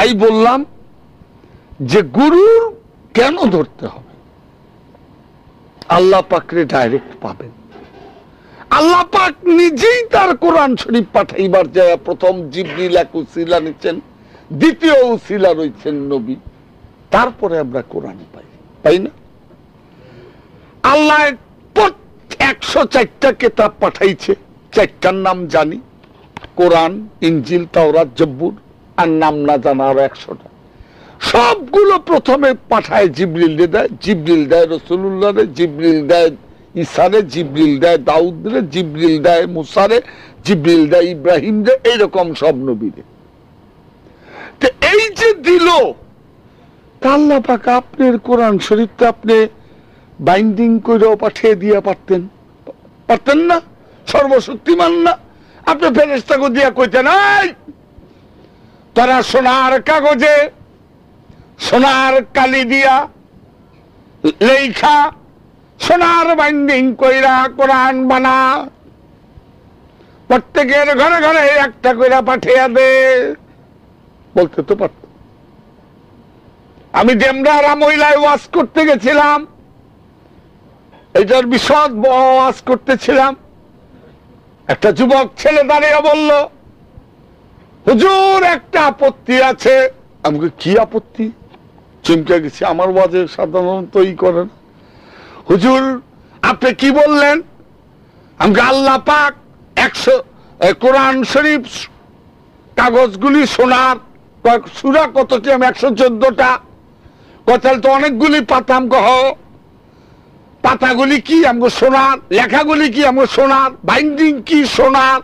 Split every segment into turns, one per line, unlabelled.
তাই বললাম যে গুরুর কেন ধরতে হবে? আল্লাহ পাকরে ডাইরেক্ট পাবেন। আল্লাহ পাক নিজেই তার কোরআন শরীফ পাঠাইবার যায়। প্রথম জিবরিল এক উসিলা নিচ্ছেন, দ্বিতীয় উসিলা রয়েছেন নবী। তারপরে আমরা কোরআন পাই, তাই না? আল্লাহ একশো চারটা কেতাব পাঠাইছে, চারটার নাম জানি। কোরআন ইঞ্জিল তাওরাত, জব্বুর। আর নাম না জানা আরও একশোটা। সবগুলো প্রথমে পাঠায় জিবরিল দেয় জিবরিল দেয় রসুল্লাহ রে, জিবরিল দেয় ইসারে জিবরিল দেয় দাউদ রে, জিবরিল দেয় মুসারে জিবরিল দেয় ইব্রাহিম রে, এইরকম সব নবীরে তো এই যে দিল আল্লাহ পাক আপনার কোরআন শরীফটা আপনি বাইন্ডিং করেও পাঠিয়ে দিয়ে পারতেন। পারতেন না? সর্বশক্তিমান না? আপনি ফেরেস্তাকে দিয়া কইতেন তারা সোনার কাগজে, সোনার কালি দিয়া লেখা সোনার বাইন্ডিং কইরা কোরআন বানা। প্রত্যেকের ঘরে ঘরে একটা কইরা পাঠিয়ে দে। বলতে তো পারত। আমি ডেমরা মহিলায় ওয়াজ করতে গেছিলাম এটার বিশদ ওয়াজ করতেছিলাম। একটা যুবক ছেলে দাঁড়িয়ে বলল হুজুর, একটা আপত্তি আছে। আমাকে কি আপত্তি? চিমকে গেছি, আমার ওয়াজে সাধারণত ই করেন। হুজুর, আপনি কি বললেন? আমাকে আল্লাহ পাক একশো কোরআন শরীফ কাগজগুলি সোনার সুরা কতটি আমি একশো চোদ্দটা? কথা তো অনেকগুলি পাতাম কহ পাতাগুলি কি আমাকে সোনার লেখাগুলি কি আমাকে সোনার বাইন্ডিং কি সোনার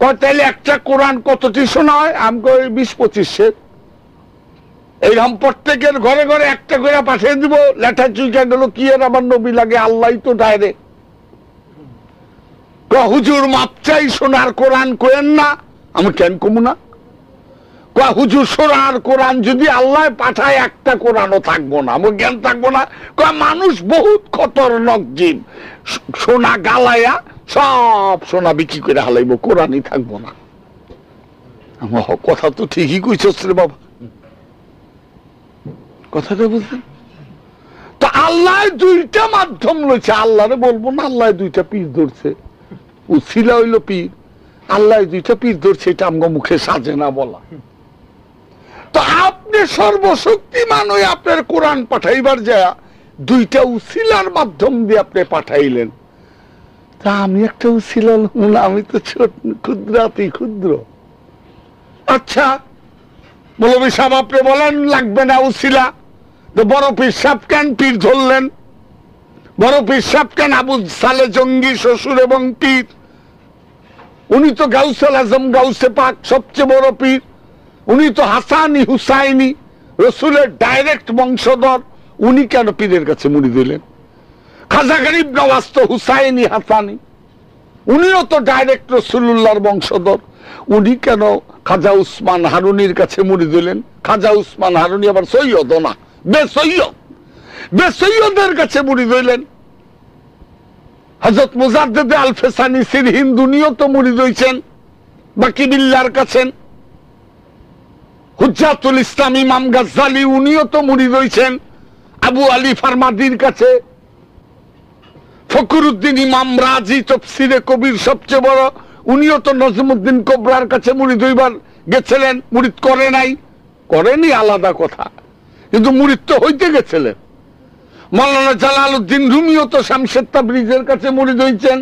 তাহলে একটা কোরআন কতটি শোনা হয়? আমাকে ওই বিশ পঁচিশের এইরকম প্রত্যেকের ঘরে ঘরে একটা করে পাঠিয়ে দিব লেঠা চুইকা গেল, কি আর আমার নবী লাগে? আল্লাহ তো ডাইরেক্ট হুজুর, মাপ চাই সোনার কোরআন কোয়েন না? আমি কেন কমু না? হুজুর, সোনার কোরআন যদি আল্লাহ পাঠায়, একটা কোরআনও থাকব না। আমার জ্ঞান থাকব না। মানুষ বহুত খতরনক জীব। সোনা গালায়া সব সোনা বিক্রি করে হালাইবো, কোরআনই থাকব না। আমার কথা তো ঠিকই কইছস রে বাবা। কথাটা বুঝলেন তো আল্লাহ দুইটা মাধ্যম লইছে, আল্লাহরে বলব না আল্লাহ দুইটা পীর ধরছে। উছিলা হইল পীর আল্লাহ দুইটা পীর ধরছে, এটা আমগো মুখে সাজে না বলা। তো আপনি সর্বশক্তিমান হয়ে আপনার কোরআন পাঠাইবার যায়, দুইটা উসিলার মাধ্যম দিয়ে আপনি পাঠাইলেন। তা আমি একটা লম আমি তো ছোট ক্ষুদ্রাতি ক্ষুদ্র। আচ্ছা মৌলবী সাহেব, আপনি বলেন, লাগবে না উসিলা। বড় পীর সাহেব কেন পীর ধরলেন? বড় পীর সাহেব কেন আবু সালে জঙ্গি, শ্বশুর এবং পীর? উনি তো গাউসেল আজম, গাউসে পাক সবচেয়ে বড় পীর। উনি তো হাসানি হুসাইনি, রসুলের ডাইরেক্ট বংশধর। উনি কেন পীরের কাছে মুড়ি দিলেন? খাজা গরিব নওয়াজ তো হুসাইনি হাসানি। উনিও তো ডাইরেক্ট রসুল্লাহর বংশধর। উনি কেন খাজা উসমান হারুনির কাছে মুড়ি দিলেন? খাজা উসমান হারুনি আবার সৈয়দ না কাছে মুড়ি দিলেন। হজরত আলফেসানি সির হিন্দুনিও তো মুড়ি দইছেন বাকি বিল্লার কাছে। হুজ্জাতুল ইসলাম ইমাম গাজ্জালি, উনিও তো মুড়ি রয়েছেন আবু আলী ফার্মাদির কাছে ফকরুদ্দিন ইমাম রাজি তফসিরে কবির সবচেয়ে বড়। উনিও তো নজমুদ্দিন কোবরার কাছে মুড়ি দুইবার গেছিলেন মুড়িদ করে নাই। করেনি আলাদা কথা, কিন্তু মুড়িদ তো হইতে গেছিলেন। মৌলানা জালাল উদ্দিন রুমিও তো শামশেদ তাবরিজের কাছে মুড়ি দইছেন।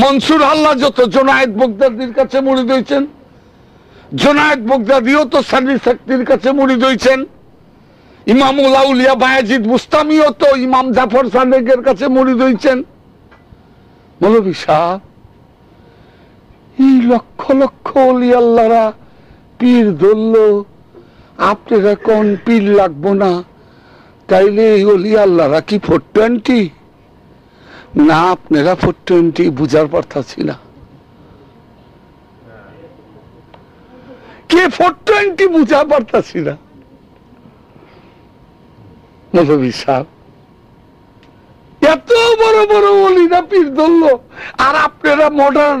মনসুর আল্লাহ যত জোনায়েদ বগদাদির কাছে মুড়ি দইছেন। জোনায়েদ বগদাদিও তো সানি শক্তির কাছে মুড়ি দইছেন। ইমামুল আউলিয়া বায়াজিদ মুস্তামিও তো ইমাম জাফর সাদেকের কাছে মুড়ি দইছেন মৌলবী শাহ এই লক্ষ লক্ষ অলি আল্লাহরা পীর ধরল। আপনারা কোন পীর লাগবো না? তাইলে এই অলি কি ফোর টোয়েন্টি? না, আপনারা ফোর টোয়েন্টি বুঝার পারতাছি না। কে ফোর টোয়েন্টি বুঝা পারতাছি না? মৌলবী এত বড় বড় অলিরা পীর আর আপনারা মডার্ন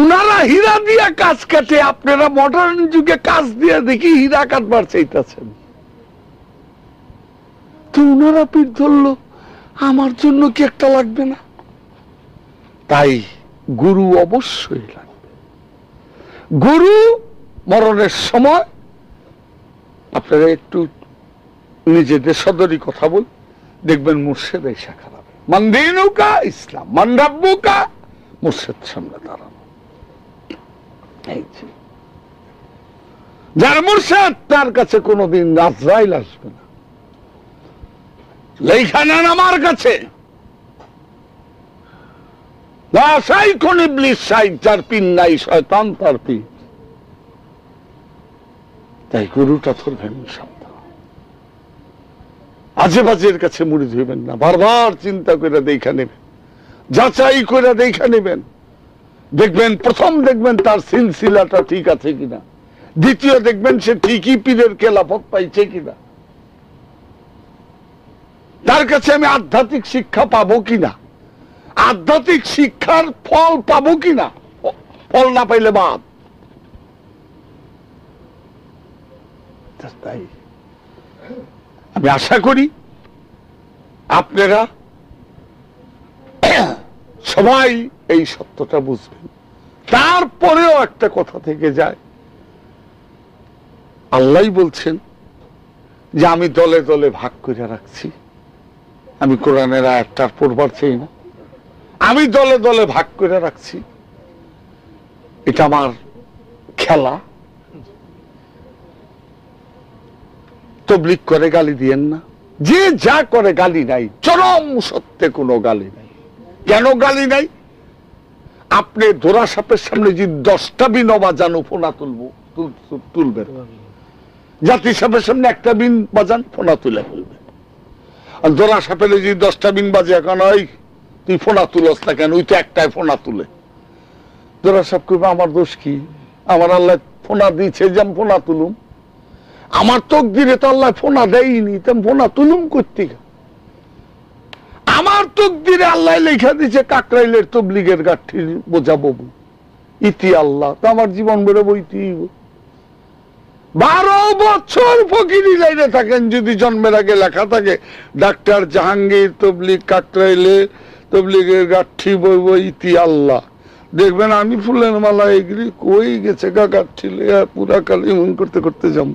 উনারা হীরা কাজ কাটে, আপনারা মডার্ন যুগে কাজ দিয়ে দেখি হীরা কাটবার চাইতেছেন। তো উনারা পিঠ ধরলো, আমার জন্য কি একটা লাগবে না? তাই গুরু অবশ্যই লাগবে। গুরু মরণের সময় আপনারা একটু নিজেদের সদরই কথা বল। দেখবেন মুর্শেদ এসা খারাপ মন্দিনুকা ইসলাম মন্ডাব্বুকা মুর্শেদ সামনে দাঁড়ানো যার মুর্শেদ, তার কাছে কোনোদিন আজরাইল আসবে না। লেখা নেন আমার কাছে যার পিন নাই, শয়তান তার পিন। তাই গুরুটা ধরবেন সাবধান। আজে বাজের কাছে মুড়ি ধুইবেন না, বারবার চিন্তা করে দেখা নেবেন, যাচাই করে দেখা নেবেন। দেখবেন, প্রথম দেখবেন তার সিলসিলাটা ঠিক আছে কিনা। দ্বিতীয় দেখবেন সে ঠিকই পীরের কেলাফত পাইছে কিনা। তার কাছে আমি আধ্যাত্মিক শিক্ষা পাবো কিনা? আধ্যাত্মিক শিক্ষার ফল পাবো কিনা? ফল না পাইলে বাদ। তাই। আমি আশা করি আপনারা সবাই এই সত্যটা বুঝবেন। তারপরেও একটা কথা থেকে যায়। আল্লাহ বলছেন যে আমি দলে দলে ভাগ করে রাখছি। আমি কোরআনের আয়াতটার পড়বার চাই না। আমি দলে দলে ভাগ করে রাখছি। এটা আমার খেলা। তবলিক করে গালি দিয়েন না। যে যা করে গালি নাই, চরম সত্যে কোনো গালি নাই। কেন গালি নাই? আপনি দোরা সাপের সামনে যদি দশটা বিন বাজানো ফোনা তুলবো, তুল- তুল- তুলবেন। জাতি সাপের সামনে একটা বিন বাজান, ফোনা তুলে ফেলবেন আর দোরা সাপেলে যদি দশটা বিন বাজে এখন, ওই তুই ফোনা তুলস না কেন? ওই তো একটাই ফোনা তুলে। দোরা সাপ করবে আমার দোষ কি? আমার আল্লাহ ফোনা দিয়েছে যে আমি ফোনা তুলুম। আমার তোক দিলে তো আল্লাহ ফোনা দেয়নি তেম ফোনা তুলুম করতে আমার তোক দিলে আল্লাহ লেখা দিছে, কাকরাইলের তবলিগের গাঠির বোঝা ববু। ইতি আল্লাহ, তো আমার জীবন বেরো বইতি বারো বছর ফকিরি লাইনে থাকেন, যদি জন্মের আগে লেখা থাকে, ডাক্তার জাহাঙ্গীর, তবলিগ কাকরাইলে তবলিগের গাঠি বইব, ইতি আল্লাহ। দেখবেন আমি ফুলের মালা এগুলি কই গেছে গা গাঠি পুরা কাল করতে করতে যাম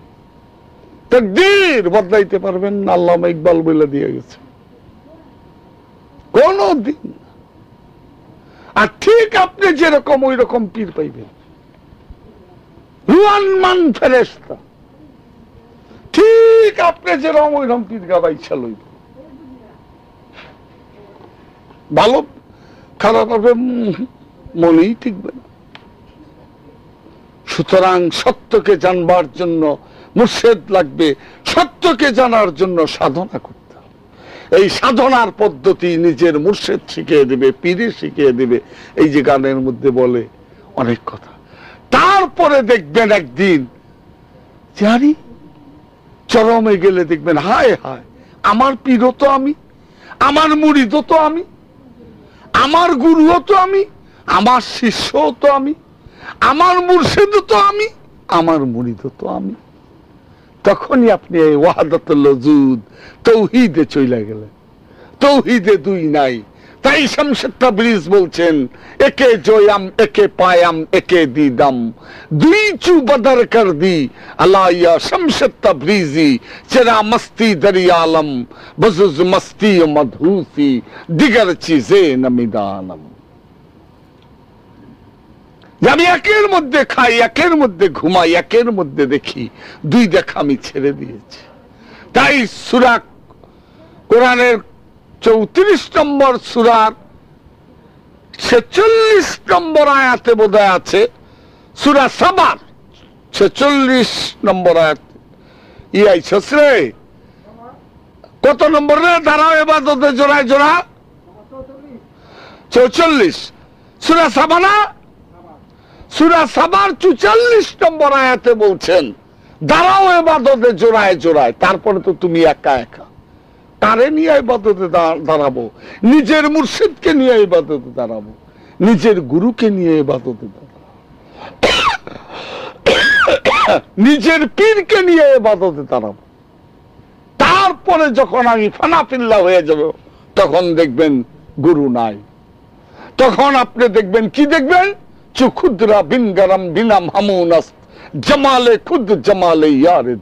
তকদির বদলাইতে পারবেন না আল্লামা ইকবাল বলে দিয়ে গেছে। কোন দিন আর ঠিক আপনি যেরকম ওই রকম পীর পাইবেন। রুয়ান ফেরেস্তা ঠিক আপনি যেরকম ওই রকম পীর গাবাইছা লইব। ভালো, খারাপ হবে মনেই ঠিকবে না। সুতরাং সত্যকে জানবার জন্য মুর্শেদ লাগবে। সত্যকে জানার জন্য সাধনা করতে হবে। এই সাধনার পদ্ধতি নিজের মুর্শেদ শিখিয়ে দেবে পীরে শিখিয়ে দেবে। এই যে গানের মধ্যে বলে অনেক কথা। তারপরে দেখবেন একদিন, জানি, চরমে গেলে দেখবেন, হায় হায়, আমার পীরও তো আমি, আমার মুড়িদও তো আমি, আমার গুরুও তো আমি, আমার শিষ্যও তো আমি, আমার মুর্শিদও তো আমি, আমার মুড়িদও তো আমি। তখনই আপনি এই ওয়াহাদাতুল ওজুদ তৌহিদে চলে গেলেন। তৌহিদে দুই নাই। তাই শামশেদ তাবরিজ বলছেন, একে জয়াম একে পায়াম, একে দিদাম। দুই চু বদর কর দি। আলাইয়া শামশেদ তাবরিজি, চেরা মস্তি দরিয়ালম বজুজ মস্তি মধুসি, দিগর চিজে নমিদানম। আমি একের মধ্যে খাই, একের মধ্যে ঘুমাই, একের মধ্যে দেখি দুই দেখা আমি ছেড়ে দিয়েছি। তাই সুরা কোরআনের চৌত্রিশ নম্বর সুরার ছেচল্লিশ নম্বর আয়াতে বোধ আছে, সুরা সাবার ছেচল্লিশ নম্বর আয়াত। ইয়াই রে কত নম্বর রে? দাঁড়াও এবার তোদের জোড়ায়, জোড়া। চৌচল্লিশ। সুরা সাবানা সুরা সাবার চুচাল্লিশ নম্বর আয়াতে বলছেন, দাঁড়াও এবাদতে জোড়ায় জোড়ায়, তারপরে তো তুমি একা একা। কারে নিয়ে ইবাদতে দা- দাঁড়াবো? নিজের মুর্শিদকে নিয়ে ইবাদতে দাঁড়াবো। নিজের গুরুকে নিয়ে এবাদতে দাঁড়াও নিজের পীরকে নিয়ে এবাদতে দাঁড়াবো। তারপরে যখন আমি ফানাফিল্লা হয়ে যাব, তখন দেখবেন গুরু নাই। তখন আপনি দেখবেন কি দেখবেন? বিন গরম বিনাম খুদ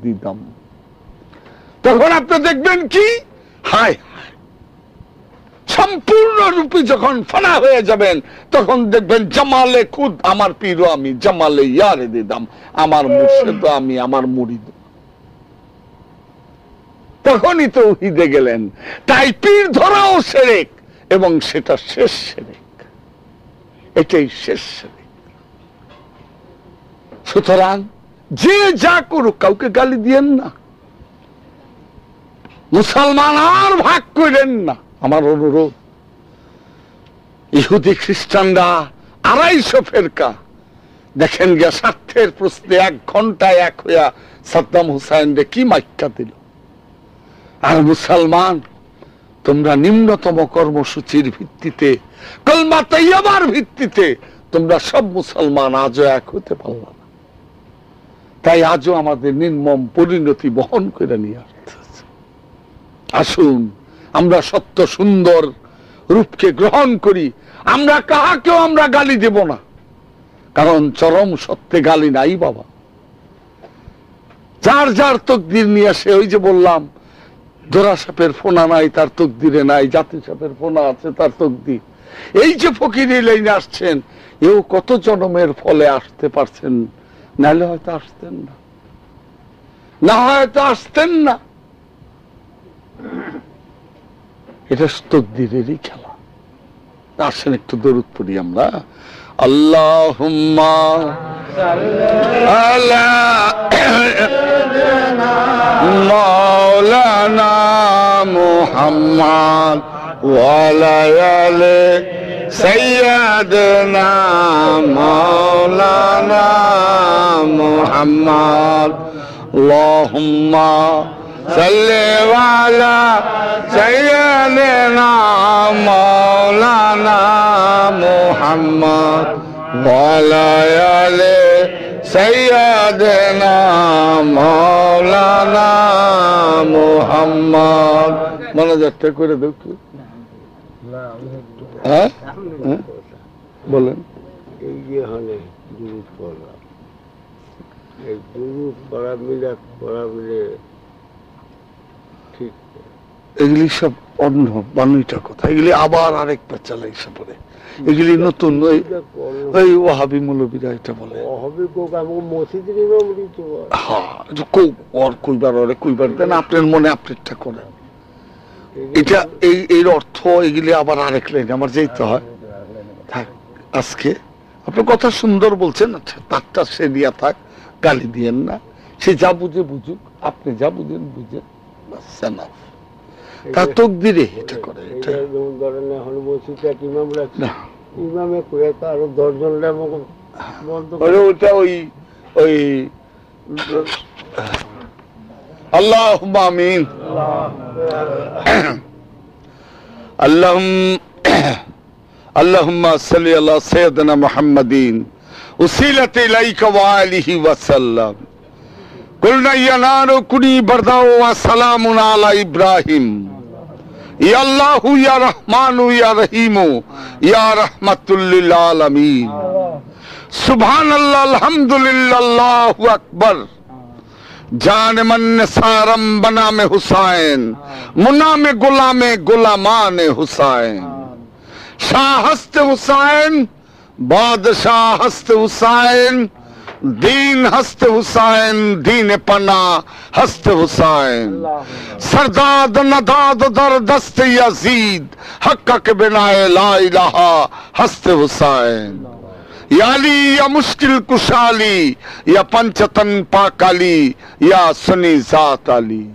দিদাম। তখন আপনি দেখবেন কি? যখন ফানা হয়ে যাবেন, তখন দেখবেন জামালে খুদ আমার পীরও আমি, জামালে ইয়ারে দিদাম। আমার মুর্শেদ আমি, আমার মুড়িদ তখনই তো হিদে গেলেন। তাই পীর ধরাও সেরেক এবং সেটা শেষ সেরেক। এটাই শেষ সেরেক। সুতরাং যে যা করুক, কাউকে গালি দিয়েন না। মুসলমান আর ভাগ করেন না। আমার অনুরোধ, ইহুদি খ্রিস্টানরা আড়াইশো ফেরকা, দেখেন গিয়া স্বার্থের প্রশ্নে এক ঘন্টায় এক হইয়া সাদ্দাম হুসাইন রে কি মাইকা দিল। আর মুসলমান, তোমরা নিম্নতম কর্মসূচির ভিত্তিতে, কলমা তৈয়াবার ভিত্তিতে, তোমরা সব মুসলমান আজও এক হতে পারল না। তাই আজও আমাদের নির্মম পরিণতি বহন করে নিয়ে আসতেছে। আসুন, আমরা সত্য সুন্দর রূপকে গ্রহণ করি। আমরা কাহাকেও আমরা গালি দেব না। কারণ চরম সত্যে গালি নাই বাবা। যার যার তকদির নিয়ে আসে, ওই যে বললাম দোরা সাপের ফোনা নাই, তার তকদিরে নাই, জাতি সাপের ফোনা আছে, তার তকদির। এই যে ফকির লাইনে আসছেন, এও কত জনমের ফলে আসতে পারছেন নাহলে হয়তো আসতেন না। না হয়তো আসতেন না। এটা খেলা। আসেন একটু দরুদ পড়ি আমরা। আল্লাহ মৌলানা মোহাম্মদ ওয়ালায়ালে سیدنا مولانا محمد، اللہم صلی والا سیدنا مولانا محمد والا یال سیدنا مولانا محمد۔ مانا جاتے کوئی دیکھو হ্যাঁ? হ্যাঁ? বলেন।
এই যে হলে দুরুদ এই দুরুদ পড়া মিলে পড়া মিলে ঠিক।
এগুলি সব অন্য বানুইটা কথা। এগুলি আবার আরেক পেঁচা লাগছে পরে এগুলি নতুন ওই ওই ওহাবি মৌলবীরা এটা বলে। হ্যাঁ কইবার ওরে কইবার দেন আপনার মনে আপনারটা করেন। এটা এই এর অর্থ এগুলি আবার আরেক লাইন আমার যেতে হয়। থাক আজকে। আপনার কথা সুন্দর বলছেন আচ্ছা তারটা সে দিয়া থাক গালি দিয়েন না। সে যা বুঝে বুঝুক আপনি যা বুঝেন বুঝেন তার তকদিরে এটা করে এটা।
এটা যেমন ধরেন এখন মসজিদে এক ইমাম রাখছে ইমামে কয়ে তো আরও দশজন আমাকে
ওটা ওই ওই اللہم آمین۔ اللہم اللہم صلی اللہ سیدنا محمدین اسیلت علیکہ وآلہ وسلم۔ قلنا یا نانو کنی برداؤ و سلامنا علی ابراہیم۔ یا اللہ یا رحمان یا رحیم، یا رحمت للعالمین۔ سبحان اللہ الحمدللہ اللہ اکبر اللہ اکبر۔ جان من سارم بنا میں حسین، منا میں غلام غلامان حسین۔ شاہ حسین، بادشاہ ہست حسین، دین ہست حسین، دین پنا ہست حسین۔ سرداد نداد در دست یزید حق کے بنا لا الہ ہست حسین۔ یا علی، یا مشکل کشالی، یا پنچتن پاک علی، یا سنی ذات علی۔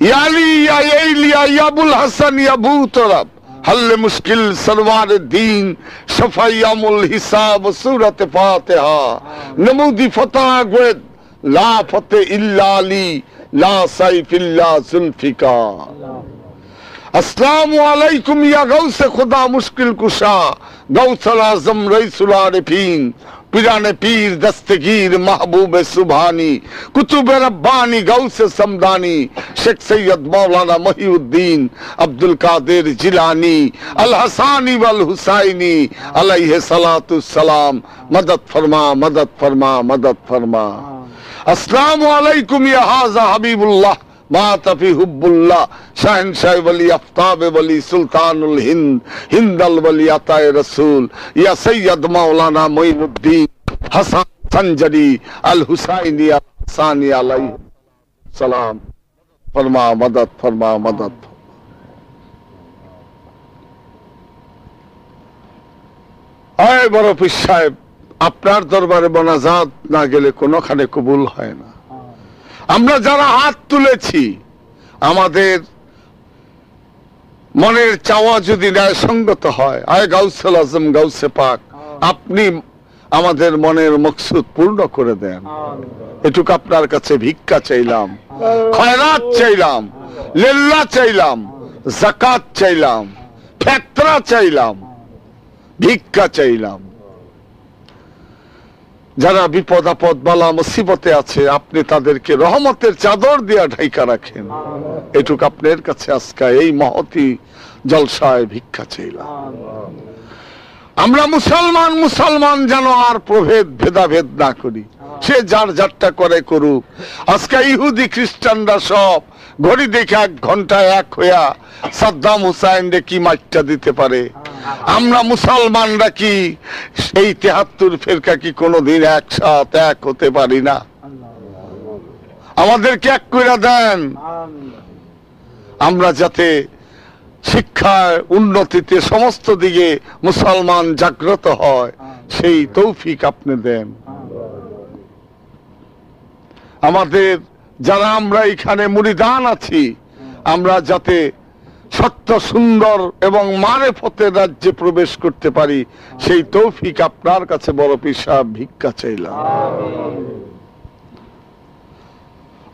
یا علی، یا ایلیا، یا الحسن، یا بوترب حل مشکل سروار دین شفیام الحساب سورت فاتحہ۔ نمودی فتح گوید، لا فتح اللہ علی لا سیف اللہ ذلفکار اسلام علیکم یا غوث خدا مشکل کشا، غوث العظم رئیس العارفین، پیران پیر، دستگیر، محبوب سبحانی، کتب ربانی، غوث سمدانی، شیخ سید مولانا محی الدین عبدالقادر جلانی الحسانی والحسینی علیہ السلام مدد فرما مدد فرما مدد فرما۔ اسلام علیکم یا حاضر حبیب اللہ۔ মাতাফি হুব্বুল্লাহ শাহিন সাহেব আলী আফতাব সুলতানুল হিন্দ, হিন্দাল আলী আতায় রসুল, ইয়া সৈয়দ মাওলানা মঈনুদ্দিন, হাসান সঞ্জরি আল হুসাইনি, আল হাসানি আলাই সালাম। ফরমা, মদত ফরমা, মদত। বড় পিস সাহেব, আপনার দরবারে বনাজাত না গেলে কোনোখানে কবুল হয় না। আমরা যারা হাত তুলেছি আমাদের মনের চাওয়া যদি ন্যায়সঙ্গত হয় আয় গাউসেল আজম গাউসে পাক আপনি আমাদের মনের মকসুদ পূর্ণ করে দেন। এটুকু আপনার কাছে ভিক্ষা চাইলাম খয়রাত চাইলাম লেল্লা চাইলাম জাকাত চাইলাম ফেতরা চাইলাম ভিক্ষা চাইলাম। যারা বিপদ, আপদ, বালা, মুসিবতে আছে, আপনি তাদেরকে রহমতের চাদর দিয়া ঢাইকা রাখেন। এটুক আপনার কাছে আজকে এই মহতি জলসায় ভিক্ষা চাইলাম। আমরা মুসলমান মুসলমান যেন আর প্রভেদ, ভেদাভেদ না করি। সে যার যারটা করে করুক। আজকে ইহুদি, খ্রিস্টানরা সব ঘড়ি দেখে এক ঘন্টায় এক হইয়া সাদ্দাম হুসাইন রে কি মাইটটা দিতে পারে? আমরা মুসলমানরা কি এই তেহাত্তর ফেরকা কি কোনোদিন একসাথে এক হতে পারি না? আমাদেরকে এক করে দেন। আমরা যাতে শিক্ষার উন্নতিতে সমস্ত দিকে মুসলমান জাগ্রত হয়, সেই তৌফিক আপনি দেন। আমাদের যারা আমরা এখানে মুড়িদান আছি, আমরা যাতে সত্য, সুন্দর এবং মারে ফতের রাজ্যে প্রবেশ করতে পারি, সেই তৌফিক আপনার কাছে বড় পিসা ভিক্ষা চাইলাম।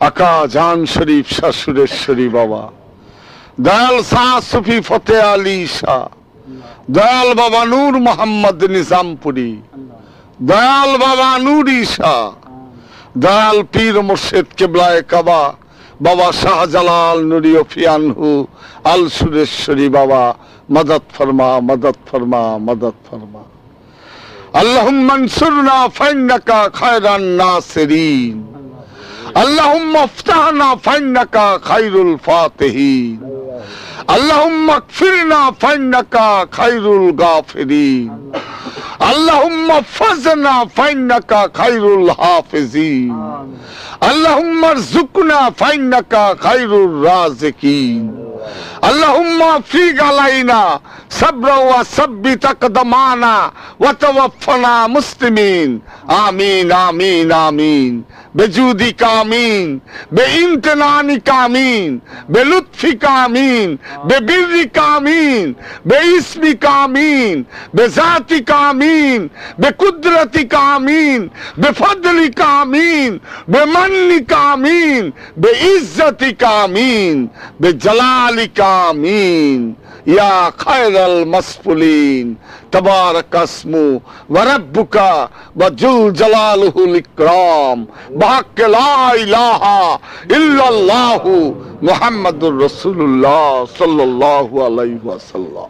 আকা জান শরীফ শাশুরেশ্বরী বাবা। দয়াল শাহ সুফি ফতে আলী শাহ। দয়াল বাবা নূর মোহাম্মদ নিজামপুরি। দয়াল বাবা নুরি শাহ دال پیر مرشد قبلہ کبا بابا شاہ جلال نوری افیان فیانہ السریشوری بابا، مدد فرما مدد فرما مدد فرما۔ اللہم منصرنا فینکا خیر الناصرین۔ اللہم افتحنا فینکا خیر الفاتحین۔ اللہم اکفرنا فینکا خیر الغافرین۔ اللهم احفظنا فإنك خير الحافظين. اللهم ارزقنا فإنك خير الرازقين. اللہم فی گلینا صبر و سبی تقدمانا و توفنا مسلمین آمین آمین آمین بجودی کا بے امتنانی کامین بے لطفی کا بے بری کا بے اسمی کا بے ذاتی کامین بے قدرتی کامین بے فضلی کامین بے منی کامین بے عزتی کامین بے جلال بجلالك آمين. يا خير المسفولين تبارك اسمه وربك وجل جلاله الإكرام. بحق لا إله إلا الله محمد رسول الله صلى الله عليه وسلم.